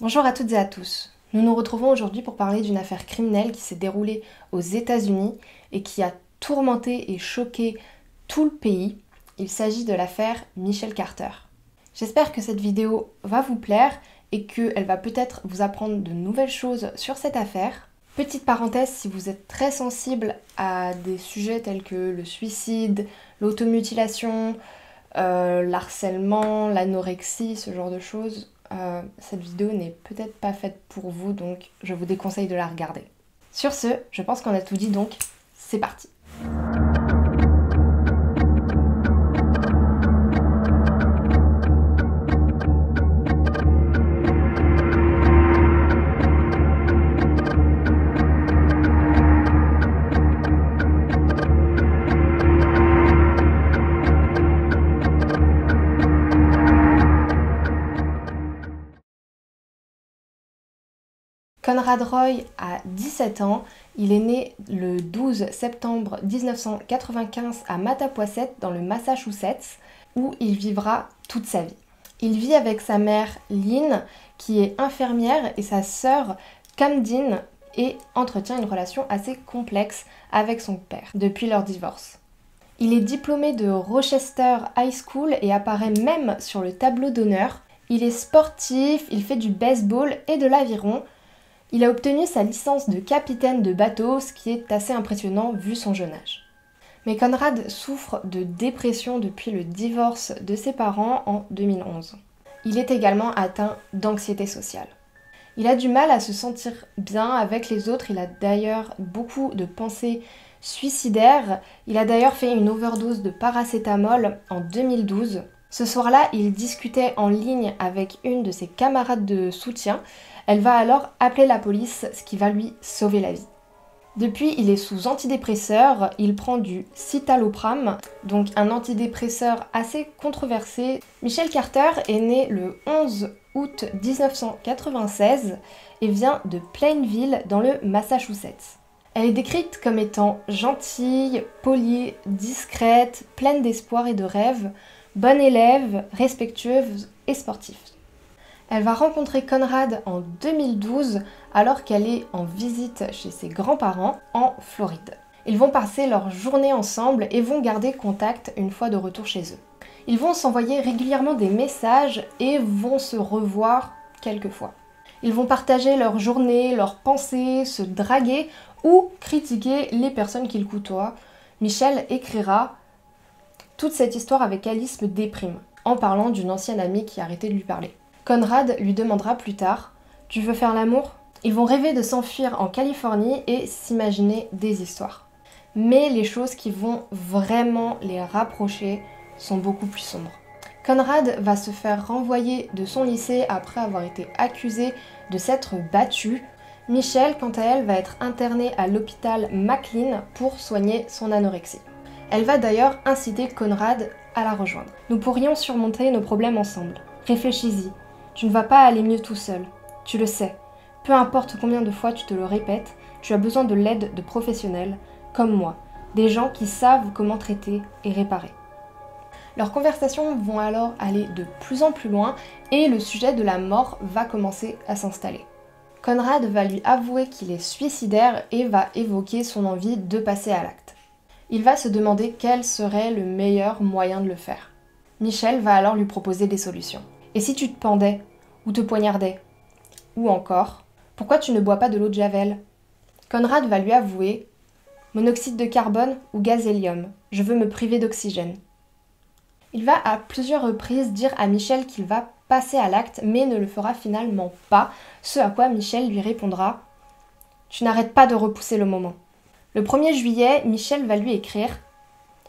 Bonjour à toutes et à tous. Nous nous retrouvons aujourd'hui pour parler d'une affaire criminelle qui s'est déroulée aux États-Unis et qui a tourmenté et choqué tout le pays. Il s'agit de l'affaire Michel Carter. J'espère que cette vidéo va vous plaire et qu'elle va peut-être vous apprendre de nouvelles choses sur cette affaire. Petite parenthèse, si vous êtes très sensible à des sujets tels que le suicide, l'automutilation, euh, l'harcèlement, l'anorexie, ce genre de choses, euh, cette vidéo n'est peut-être pas faite pour vous, donc je vous déconseille de la regarder. Sur ce, je pense qu'on a tout dit, donc c'est parti. Conrad Roy a 17 ans. Il est né le 12 septembre 1995 à Mattapoisett dans le Massachusetts où il vivra toute sa vie. Il vit avec sa mère Lynn qui est infirmière et sa sœur Camdine et entretient une relation assez complexe avec son père depuis leur divorce. Il est diplômé de Rochester High School et apparaît même sur le tableau d'honneur. Il est sportif, il fait du baseball et de l'aviron il a obtenu sa licence de capitaine de bateau, ce qui est assez impressionnant vu son jeune âge. Mais Conrad souffre de dépression depuis le divorce de ses parents en 2011. Il est également atteint d'anxiété sociale. Il a du mal à se sentir bien avec les autres, il a d'ailleurs beaucoup de pensées suicidaires. Il a d'ailleurs fait une overdose de paracétamol en 2012. Ce soir-là, il discutait en ligne avec une de ses camarades de soutien elle va alors appeler la police, ce qui va lui sauver la vie. Depuis, il est sous antidépresseur, il prend du citalopram, donc un antidépresseur assez controversé. Michel Carter est né le 11 août 1996 et vient de Plainville dans le Massachusetts. Elle est décrite comme étant gentille, polie, discrète, pleine d'espoir et de rêves, bonne élève, respectueuse et sportive. Elle va rencontrer Conrad en 2012 alors qu'elle est en visite chez ses grands-parents en Floride. Ils vont passer leur journée ensemble et vont garder contact une fois de retour chez eux. Ils vont s'envoyer régulièrement des messages et vont se revoir quelques fois. Ils vont partager leur journée, leurs pensées, se draguer ou critiquer les personnes qu'ils côtoient. Michel écrira Toute cette histoire avec Alice me déprime, en parlant d'une ancienne amie qui arrêtait de lui parler. Conrad lui demandera plus tard Tu veux faire l'amour? Ils vont rêver de s'enfuir en Californie et s'imaginer des histoires. Mais les choses qui vont vraiment les rapprocher sont beaucoup plus sombres. Conrad va se faire renvoyer de son lycée après avoir été accusé de s'être battu. Michelle, quant à elle, va être internée à l'hôpital McLean pour soigner son anorexie. Elle va d'ailleurs inciter Conrad à la rejoindre. Nous pourrions surmonter nos problèmes ensemble. Réfléchis-y, tu ne vas pas aller mieux tout seul. Tu le sais. Peu importe combien de fois tu te le répètes, tu as besoin de l'aide de professionnels, comme moi, des gens qui savent comment traiter et réparer. Leurs conversations vont alors aller de plus en plus loin et le sujet de la mort va commencer à s'installer. Conrad va lui avouer qu'il est suicidaire et va évoquer son envie de passer à l'acte. Il va se demander quel serait le meilleur moyen de le faire. Michel va alors lui proposer des solutions. Et si tu te pendais ou te poignardais Ou encore, pourquoi tu ne bois pas de l'eau de Javel? Conrad va lui avouer Monoxyde de carbone ou gaz hélium, je veux me priver d'oxygène. Il va à plusieurs reprises dire à Michel qu'il va passer à l'acte, mais ne le fera finalement pas, ce à quoi Michel lui répondra Tu n'arrêtes pas de repousser le moment. Le 1er juillet, Michel va lui écrire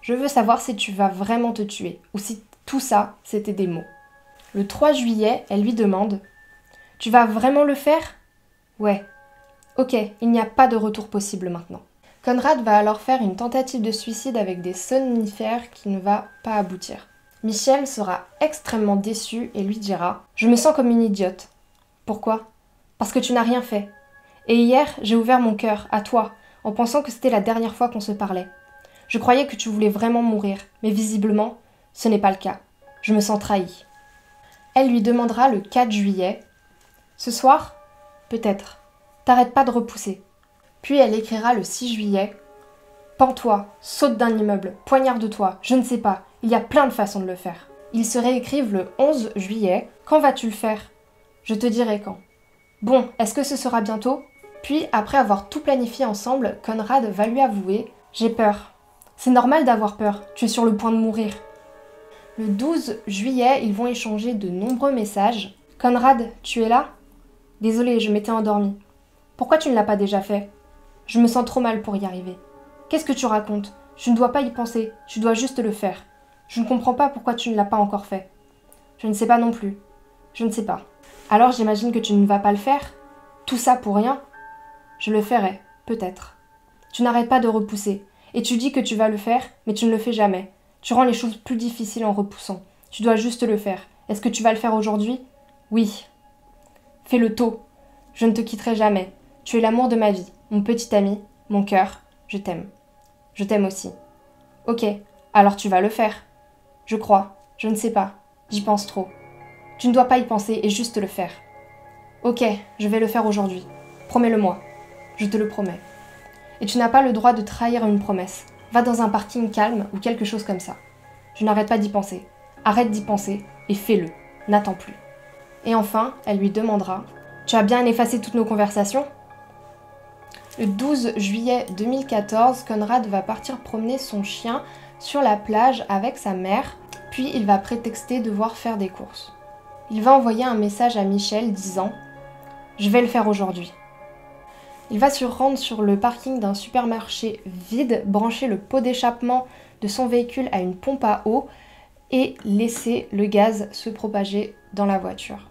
Je veux savoir si tu vas vraiment te tuer, ou si tout ça, c'était des mots. Le 3 juillet, elle lui demande Tu vas vraiment le faire? Ouais. Ok, il n'y a pas de retour possible maintenant. Conrad va alors faire une tentative de suicide avec des somnifères qui ne va pas aboutir. Michel sera extrêmement déçu et lui dira Je me sens comme une idiote. Pourquoi? Parce que tu n'as rien fait. Et hier, j'ai ouvert mon cœur à toi, en pensant que c'était la dernière fois qu'on se parlait. Je croyais que tu voulais vraiment mourir, mais visiblement, ce n'est pas le cas. Je me sens trahi. Elle lui demandera le 4 juillet Ce soir Peut-être. T'arrêtes pas de repousser. Puis elle écrira le 6 juillet Pends-toi, saute d'un immeuble, poignarde-toi, je ne sais pas, il y a plein de façons de le faire. Ils se réécrivent le 11 juillet Quand vas-tu le faire? Je te dirai quand. Bon, est-ce que ce sera bientôt? Puis, après avoir tout planifié ensemble, Conrad va lui avouer J'ai peur. C'est normal d'avoir peur, tu es sur le point de mourir. Le 12 juillet, ils vont échanger de nombreux messages. Conrad, tu es là? Désolé, je m'étais endormi. Pourquoi tu ne l'as pas déjà fait? Je me sens trop mal pour y arriver. Qu'est-ce que tu racontes? Je ne dois pas y penser, tu dois juste le faire. Je ne comprends pas pourquoi tu ne l'as pas encore fait. Je ne sais pas non plus. Je ne sais pas. Alors j'imagine que tu ne vas pas le faire Tout ça pour rien Je le ferai, peut-être. Tu n'arrêtes pas de repousser. Et tu dis que tu vas le faire, mais tu ne le fais jamais. Tu rends les choses plus difficiles en repoussant. Tu dois juste le faire. Est-ce que tu vas le faire aujourd'hui? Oui. Fais-le tôt. Je ne te quitterai jamais. Tu es l'amour de ma vie, mon petit ami, mon cœur. Je t'aime. Je t'aime aussi. Ok, alors tu vas le faire. Je crois. Je ne sais pas. J'y pense trop. Tu ne dois pas y penser et juste le faire. Ok, je vais le faire aujourd'hui. Promets-le-moi. Je te le promets. Et tu n'as pas le droit de trahir une promesse. Va dans un parking calme ou quelque chose comme ça. Je n'arrête pas d'y penser. Arrête d'y penser et fais-le. N'attends plus. Et enfin, elle lui demandera Tu as bien effacé toutes nos conversations? Le 12 juillet 2014, Conrad va partir promener son chien sur la plage avec sa mère, puis il va prétexter devoir faire des courses. Il va envoyer un message à Michel disant Je vais le faire aujourd'hui. Il va se rendre sur le parking d'un supermarché vide, brancher le pot d'échappement de son véhicule à une pompe à eau et laisser le gaz se propager dans la voiture.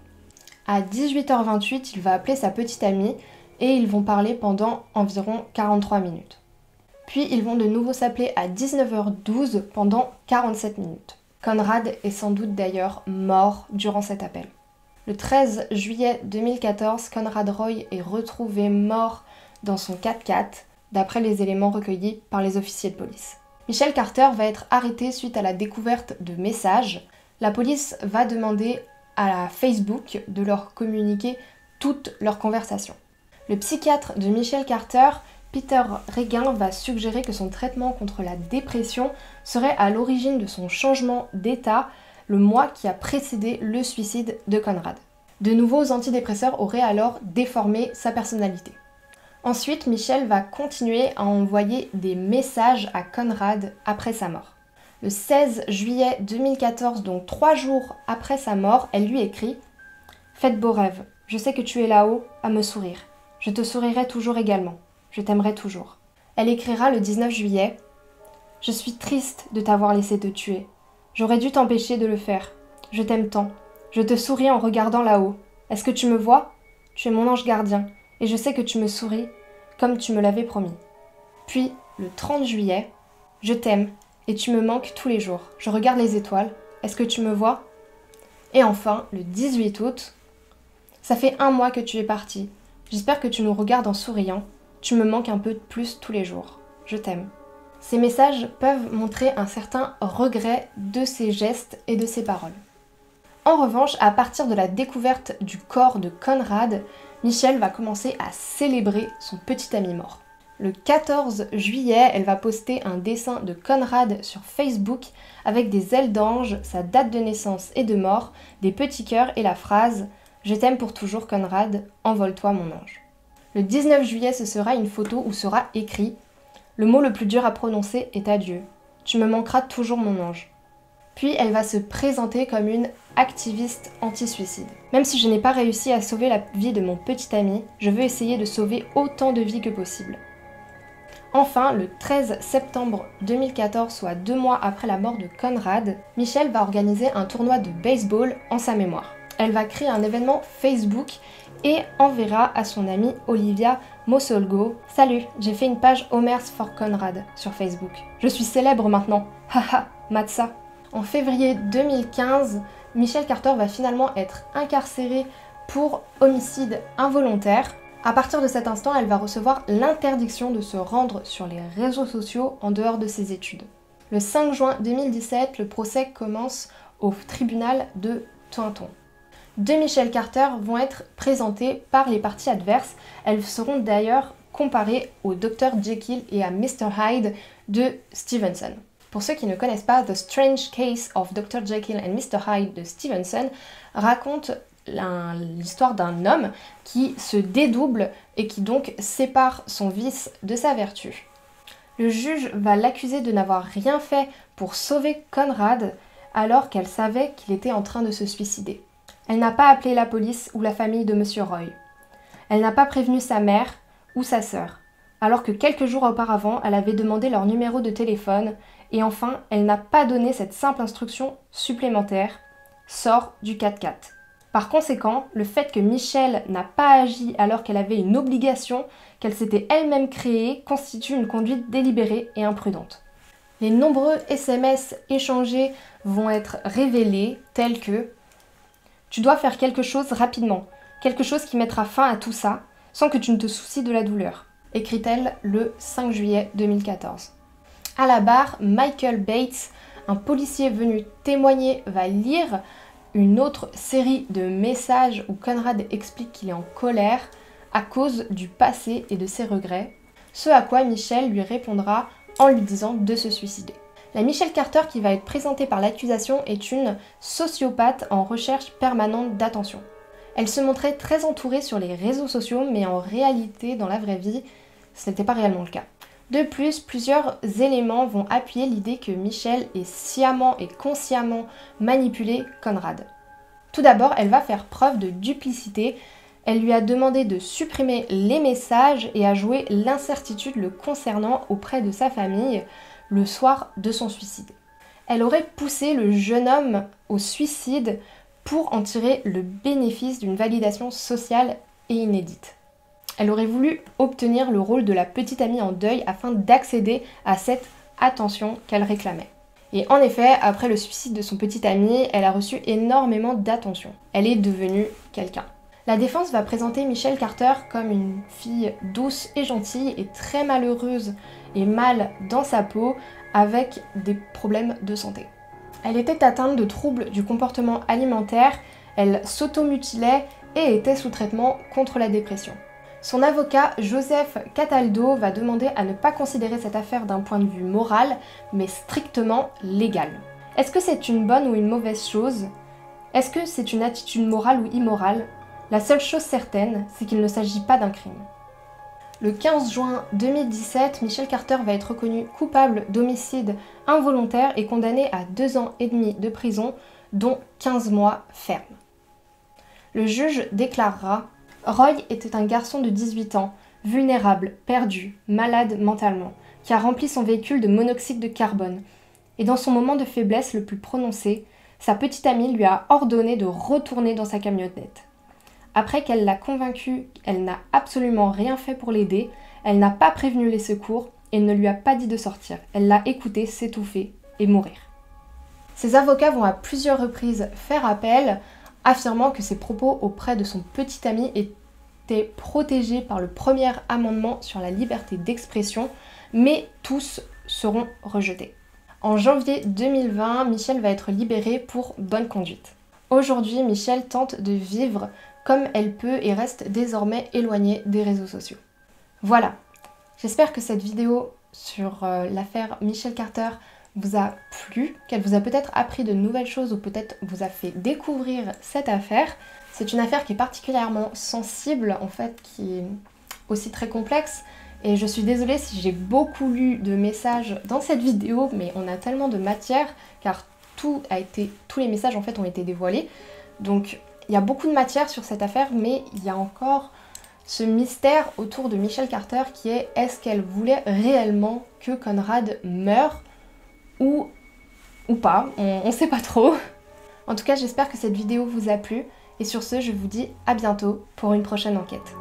À 18h28, il va appeler sa petite amie et ils vont parler pendant environ 43 minutes. Puis ils vont de nouveau s'appeler à 19h12 pendant 47 minutes. Conrad est sans doute d'ailleurs mort durant cet appel. Le 13 juillet 2014, Conrad Roy est retrouvé mort dans son 4x4, d'après les éléments recueillis par les officiers de police. Michel Carter va être arrêté suite à la découverte de messages. La police va demander à Facebook de leur communiquer toutes leurs conversations. Le psychiatre de Michel Carter, Peter Regan, va suggérer que son traitement contre la dépression serait à l'origine de son changement d'état le mois qui a précédé le suicide de Conrad. De nouveaux antidépresseurs auraient alors déformé sa personnalité. Ensuite, Michel va continuer à envoyer des messages à Conrad après sa mort. Le 16 juillet 2014, donc trois jours après sa mort, elle lui écrit Faites beaux rêves, je sais que tu es là-haut à me sourire. Je te sourirai toujours également. Je t'aimerai toujours. Elle écrira le 19 juillet Je suis triste de t'avoir laissé te tuer. J'aurais dû t'empêcher de le faire. Je t'aime tant. Je te souris en regardant là-haut. Est-ce que tu me vois? Tu es mon ange gardien et je sais que tu me souris comme tu me l'avais promis. Puis, le 30 juillet, je t'aime et tu me manques tous les jours. Je regarde les étoiles. Est-ce que tu me vois? Et enfin, le 18 août, ça fait un mois que tu es parti. J'espère que tu nous regardes en souriant. Tu me manques un peu plus tous les jours. Je t'aime. Ces messages peuvent montrer un certain regret de ses gestes et de ses paroles. En revanche, à partir de la découverte du corps de Conrad, Michelle va commencer à célébrer son petit ami mort. Le 14 juillet, elle va poster un dessin de Conrad sur Facebook avec des ailes d'ange, sa date de naissance et de mort, des petits cœurs et la phrase Je t'aime pour toujours Conrad, envole-toi mon ange. Le 19 juillet, ce sera une photo où sera écrit Le mot le plus dur à prononcer est adieu. Tu me manqueras toujours mon ange. Puis elle va se présenter comme une activiste anti-suicide. Même si je n'ai pas réussi à sauver la vie de mon petit ami, je veux essayer de sauver autant de vies que possible. Enfin, le 13 septembre 2014, soit deux mois après la mort de Conrad, Michelle va organiser un tournoi de baseball en sa mémoire. Elle va créer un événement Facebook et enverra à son amie Olivia Mosolgo Salut, j'ai fait une page Homers for Conrad sur Facebook. Je suis célèbre maintenant. Haha, Matza. En février 2015, Michel Carter va finalement être incarcérée pour homicide involontaire. À partir de cet instant, elle va recevoir l'interdiction de se rendre sur les réseaux sociaux en dehors de ses études. Le 5 juin 2017, le procès commence au tribunal de Tointon. de Michelle Carter vont être présentées par les parties adverses. Elles seront d'ailleurs comparées au Dr Jekyll et à Mr Hyde de Stevenson. Pour ceux qui ne connaissent pas, The Strange Case of Dr Jekyll and Mr Hyde de Stevenson raconte l'histoire d'un homme qui se dédouble et qui donc sépare son vice de sa vertu. Le juge va l'accuser de n'avoir rien fait pour sauver Conrad alors qu'elle savait qu'il était en train de se suicider. Elle n'a pas appelé la police ou la famille de Monsieur Roy. Elle n'a pas prévenu sa mère ou sa sœur, alors que quelques jours auparavant, elle avait demandé leur numéro de téléphone, et enfin, elle n'a pas donné cette simple instruction supplémentaire sort du 4x4. Par conséquent, le fait que Michelle n'a pas agi alors qu'elle avait une obligation qu'elle s'était elle-même créée constitue une conduite délibérée et imprudente. Les nombreux SMS échangés vont être révélés tels que Tu dois faire quelque chose rapidement, quelque chose qui mettra fin à tout ça, sans que tu ne te soucies de la douleur, écrit-elle le 5 juillet 2014. À la barre, Michael Bates, un policier venu témoigner, va lire une autre série de messages où Conrad explique qu'il est en colère à cause du passé et de ses regrets, ce à quoi Michel lui répondra en lui disant de se suicider. La Michelle Carter qui va être présentée par l'accusation est une sociopathe en recherche permanente d'attention. Elle se montrait très entourée sur les réseaux sociaux, mais en réalité, dans la vraie vie, ce n'était pas réellement le cas. De plus, plusieurs éléments vont appuyer l'idée que Michelle est sciemment et consciemment manipulé Conrad. Tout d'abord, elle va faire preuve de duplicité. Elle lui a demandé de supprimer les messages et a joué l'incertitude le concernant auprès de sa famille le soir de son suicide. Elle aurait poussé le jeune homme au suicide pour en tirer le bénéfice d'une validation sociale et inédite. Elle aurait voulu obtenir le rôle de la petite amie en deuil afin d'accéder à cette attention qu'elle réclamait. Et en effet, après le suicide de son petit ami, elle a reçu énormément d'attention. Elle est devenue quelqu'un. La défense va présenter Michelle Carter comme une fille douce et gentille et très malheureuse et mal dans sa peau avec des problèmes de santé. Elle était atteinte de troubles du comportement alimentaire, elle s'automutilait et était sous traitement contre la dépression. Son avocat, Joseph Cataldo, va demander à ne pas considérer cette affaire d'un point de vue moral, mais strictement légal. Est-ce que c'est une bonne ou une mauvaise chose? Est-ce que c'est une attitude morale ou immorale? La seule chose certaine, c'est qu'il ne s'agit pas d'un crime. Le 15 juin 2017, Michel Carter va être reconnu coupable d'homicide involontaire et condamné à deux ans et demi de prison, dont 15 mois fermes. Le juge déclarera Roy était un garçon de 18 ans, vulnérable, perdu, malade mentalement, qui a rempli son véhicule de monoxyde de carbone. Et dans son moment de faiblesse le plus prononcé, sa petite amie lui a ordonné de retourner dans sa camionnette. Après qu'elle l'a convaincue, elle n'a absolument rien fait pour l'aider, elle n'a pas prévenu les secours et ne lui a pas dit de sortir. Elle l'a écouté s'étouffer et mourir. Ses avocats vont à plusieurs reprises faire appel, affirmant que ses propos auprès de son petit ami étaient protégés par le premier amendement sur la liberté d'expression, mais tous seront rejetés. En janvier 2020, Michelle va être libérée pour bonne conduite. Aujourd'hui, Michelle tente de vivre comme elle peut et reste désormais éloignée des réseaux sociaux. Voilà, j'espère que cette vidéo sur euh, l'affaire Michelle Carter vous a plu, qu'elle vous a peut-être appris de nouvelles choses ou peut-être vous a fait découvrir cette affaire. C'est une affaire qui est particulièrement sensible en fait, qui est aussi très complexe. Et je suis désolée si j'ai beaucoup lu de messages dans cette vidéo, mais on a tellement de matière car tout a été, tous les messages en fait ont été dévoilés. Donc il y a beaucoup de matière sur cette affaire, mais il y a encore ce mystère autour de Michelle Carter qui est est-ce qu'elle voulait réellement que Conrad meure? Ou, ou pas On ne sait pas trop. En tout cas, j'espère que cette vidéo vous a plu. Et sur ce, je vous dis à bientôt pour une prochaine enquête.